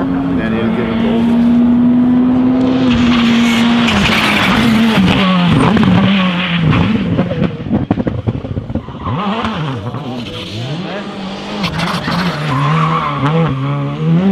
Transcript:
and at any given voltage. Mm-hmm.